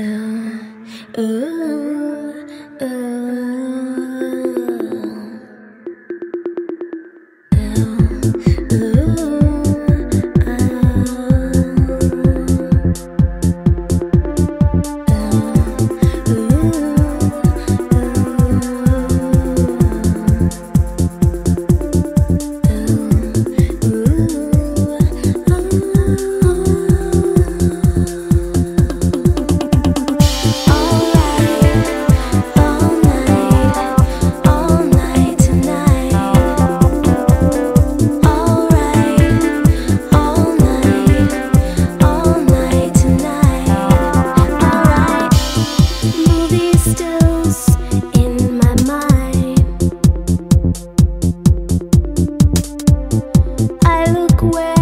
ooh, ooh, ooh. look where